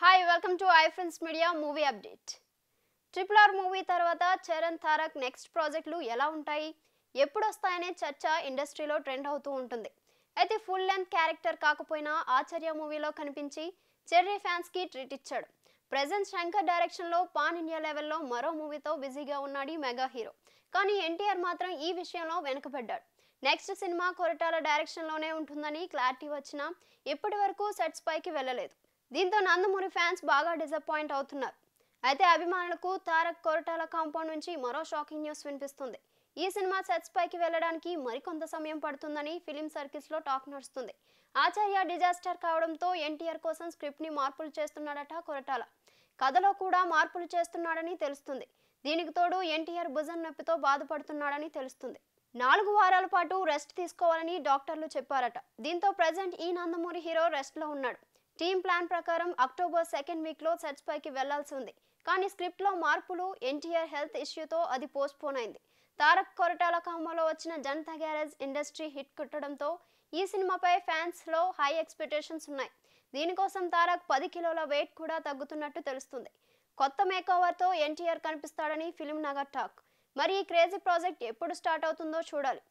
Hi welcome to I friends media movie update triple R movie తర్వాత Charan Tarak next ప్రాజెక్టులు ఎలా ఉంటాయి? ఎప్పుడు వస్తాయనే చర్చ ఇండస్ట్రీలో ట్రెండ్ అవుతూ ఉంటుంది. అయితే ఫుల్ లెంత్ క్యారెక్టర్ కాకపోయినా ఆచార్య మూవీలో కనిపించి చెర్రీ ఫ్యాన్స్కి ట్రీట్ ఇచ్చాడు. ప్రజెంట్ శంకర్ డైరెక్షన్లో పాన్ ఇండియా లెవెల్లో మరో మూవీతో బిజీగా ఉన్నాడు ఈ మెగా హీరో కానీ ఎన్టీఆర్ మాత్రం ఈ విషయంలో వెనుకబడ్డాడు. నెక్స్ట్ సినిమా కొరటాల డైరెక్షన్లోనే ఉంటుందని క్లారిటీ వచ్చినా ఇప్పటి వరకు సెట్స్ పైకి వెళ్ళలేదు. దీంతో నందమూరి ఫ్యాన్స్ బాగా డిసప్పాయింట్ అవుతున్నారు. అయితే అభిమానులకు తారక్ కొరటాల కాంపౌండ్ నుంచి మరో షాకింగ్ న్యూస్ వినిపిస్తుంది. ఈ సినిమా సెట్స్ పైకి వెళ్ళడానికి మరికొంత సమయం పడుతుందని ఫిలిం సర్కిల్స్లో టాక్ నడుస్తుంది. ఆచార్య డిజాస్టర్ కావడంతో ఎన్టీఆర్ కోసం స్క్రిప్ట్ని మార్పులు చేస్తున్నాడట కొరటాల. కథలో కూడా మార్పులు చేస్తున్నాడని తెలుస్తుంది. దీనికి తోడు ఎన్టీఆర్ భుజం నొప్పితో బాధపడుతున్నాడని తెలుస్తుంది. నాలుగు వారాల పాటు రెస్ట్ తీసుకోవాలని డాక్టర్లు చెప్పారట. దీంతో ప్రజెంట్ ఈ నందమూరి హీరో రెస్ట్లో ఉన్నాడు. టీమ్ ప్లాన్ ప్రకారం అక్టోబర్ సెకండ్ వీక్లో సెట్స్ పైకి వెళ్ళాల్సి ఉంది. కానీ స్క్రిప్ట్లో మార్పులు ఎన్టీఆర్ హెల్త్ ఇష్యూతో అది పోస్ట్పోన్ అయింది. తారక్ కొరటాల కాంబోలో వచ్చిన జనతా గ్యారేజ్ ఇండస్ట్రీ హిట్ కొట్టడంతో ఈ సినిమాపై ఫ్యాన్స్లో హై ఎక్స్పెక్టేషన్స్ ఉన్నాయి. దీనికోసం తారక్ పది కిలోల వెయిట్ కూడా తగ్గుతున్నట్టు తెలుస్తుంది. కొత్త మేకోవర్తో ఎన్టీఆర్ కనిపిస్తాడని ఫిలిం నగర్ టాక్. మరి ఈ క్రేజీ ప్రాజెక్ట్ ఎప్పుడు స్టార్ట్ అవుతుందో చూడాలి.